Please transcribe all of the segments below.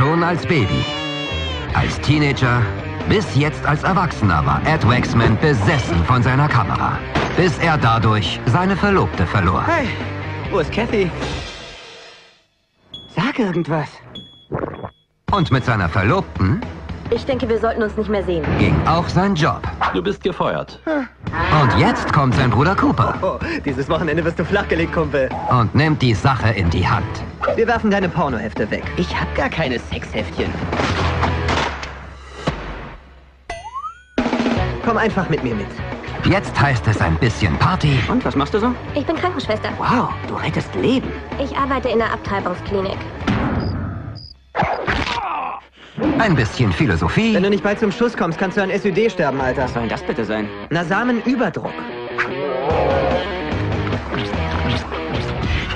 Schon als Baby, als Teenager, bis jetzt als Erwachsener war Ed Waxman besessen von seiner Kamera. Bis er dadurch seine Verlobte verlor. Hey, wo ist Kathy? Sag irgendwas. Und mit seiner Verlobten Ich denke, wir sollten uns nicht mehr sehen. ging auch sein Job. Du bist gefeuert. Und jetzt kommt sein Bruder Cooper Oh, dieses Wochenende wirst du flachgelegt, Kumpel. und nimmt die Sache in die Hand. Wir werfen deine Pornohefte weg. Ich hab gar keine Sexheftchen. Komm einfach mit mir mit. Jetzt heißt es ein bisschen Party Und was machst du so? Ich bin Krankenschwester. Wow, du rettest Leben. Ich arbeite in der Abtreibungsklinik. Ein bisschen Philosophie Wenn du nicht bald zum Schuss kommst, kannst du an SUD sterben, Alter. Was soll denn das bitte sein? Na, Samenüberdruck.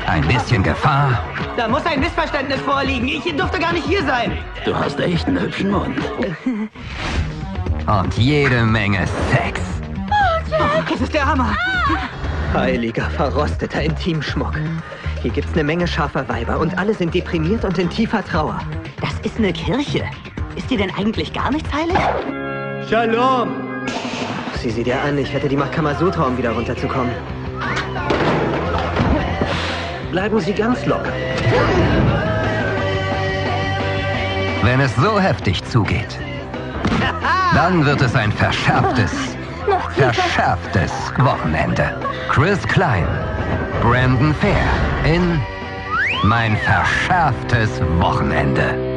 ein bisschen Gefahr Da muss ein Missverständnis vorliegen. Ich durfte gar nicht hier sein. Du hast echt einen hübschen Mund. und jede Menge Sex. Das ist der Hammer. Heiliger, verrosteter Intimschmuck. Hier gibt's eine Menge scharfer Weiber und alle sind deprimiert und in tiefer Trauer. Das ist eine Kirche. Ist dir denn eigentlich gar nichts heilig? Shalom! Sieh sie dir an, ich hätte die Macht Kamasutra, um wieder runterzukommen. Bleiben Sie ganz locker. Wenn es so heftig zugeht, dann wird es ein verschärftes, verschärftes Wochenende. Chris Klein, Brandon Fair in Mein verschärftes Wochenende.